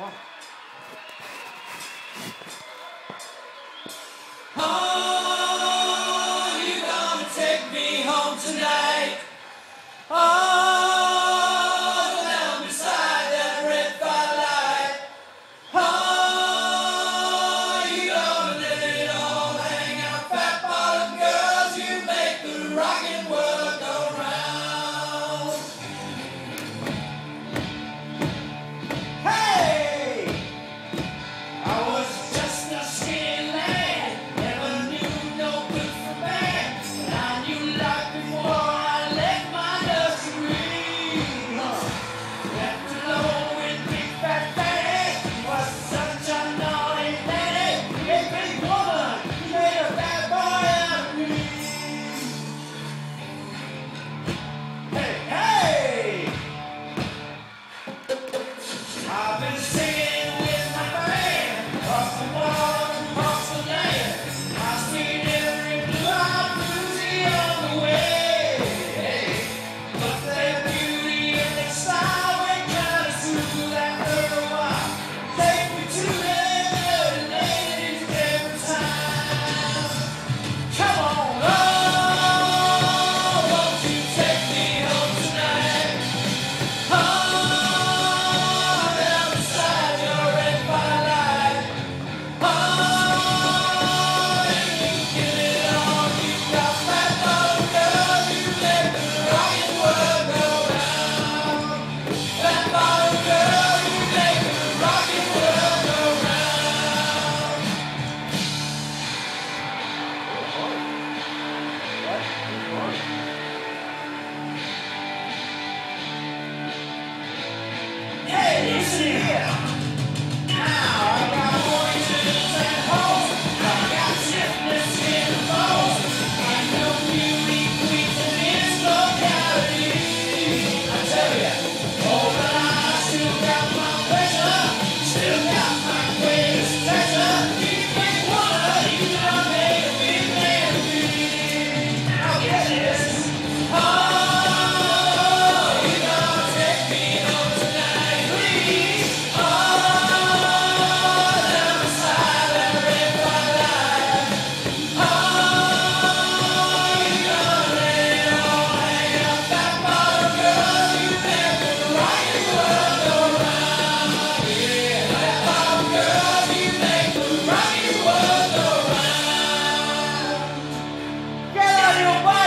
Oh, I Yeah. Mario Bava!